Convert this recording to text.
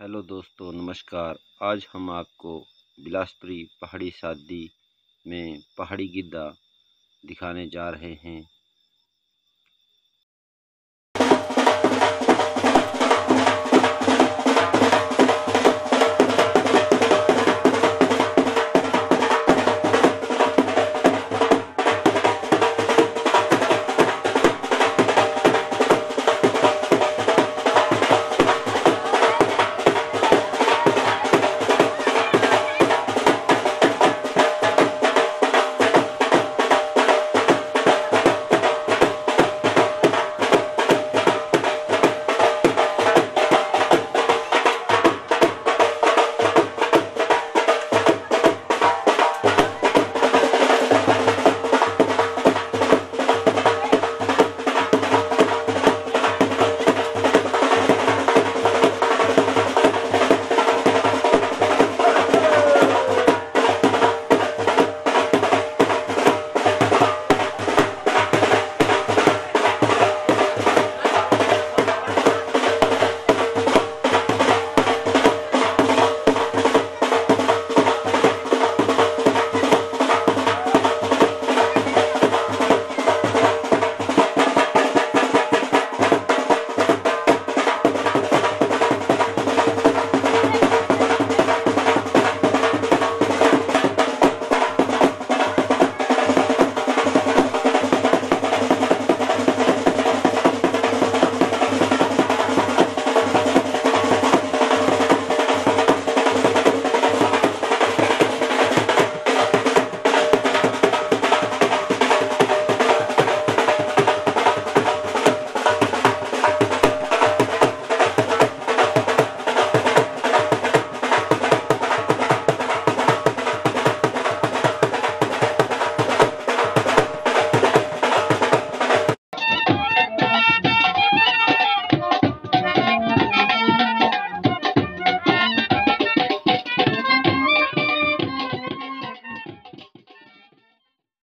Hello दोस्तों, नमस्कार। आज हम आपको बिलासपुरी पहाड़ी शादी में पहाड़ी गिद्दा दिखाने जा रहे हैं।